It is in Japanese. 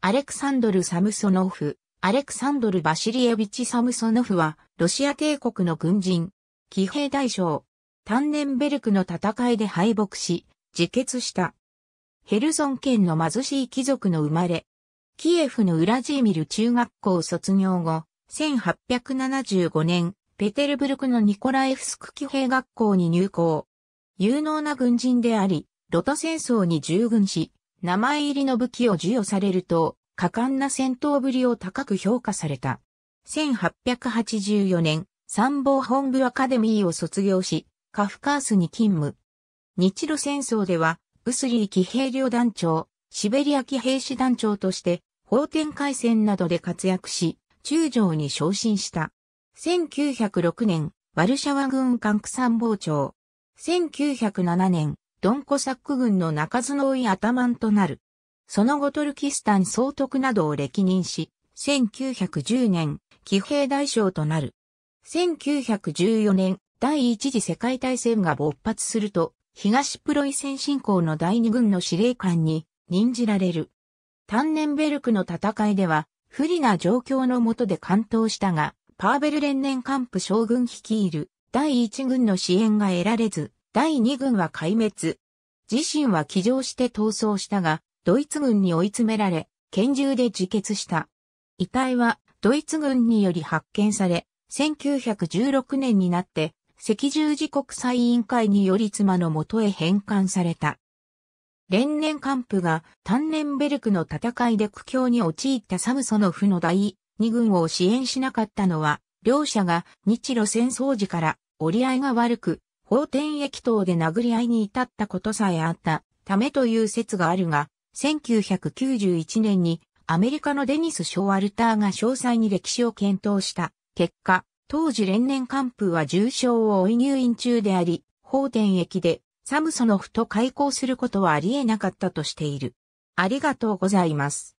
アレクサンドル・サムソノフ、アレクサンドル・バシリエビチ・サムソノフは、ロシア帝国の軍人、騎兵大将、タンネンベルクの戦いで敗北し、自決した。ヘルソン県の貧しい貴族の生まれ、キエフのウラジーミル中学校卒業後、1875年、ペテルブルクのニコラエフスク騎兵学校に入校。有能な軍人であり、ロト戦争に従軍し、名前入りの武器を授与されると、果敢な戦闘ぶりを高く評価された。1884年、参謀本部アカデミーを卒業し、カフカースに勤務。日露戦争では、ウスリー騎兵旅団長、シベリア騎兵士団長として、法天海戦などで活躍し、中将に昇進した。1906年、ワルシャワ軍管区参謀長。1907年、ドンコサック軍の中津の井頭となる。その後トルキスタン総督などを歴任し、1910年、騎兵大将となる。1914年、第一次世界大戦が勃発すると、東プロイセン侵攻の第二軍の司令官に任じられる。タンネンベルクの戦いでは、不利な状況の下で関東したが、パーベル連年幹部将軍率いる第一軍の支援が得られず、第二軍は壊滅。自身は騎乗して逃走したが、ドイツ軍に追い詰められ、拳銃で自決した。遺体はドイツ軍により発見され、1916年になって赤十字国際委員会により妻の元へ返還された。連年幹部がタンネンベルクの戦いで苦境に陥ったサムソノフの第二軍を支援しなかったのは、両者が日露戦争時から折り合いが悪く、法天駅等で殴り合いに至ったことさえあったためという説があるが、1991年にアメリカのデニス・ショーアルターが詳細に歴史を検討した結果、当時連年幹部は重傷を負い入院中であり、法天駅でサムソノフと開校することはありえなかったとしている。ありがとうございます。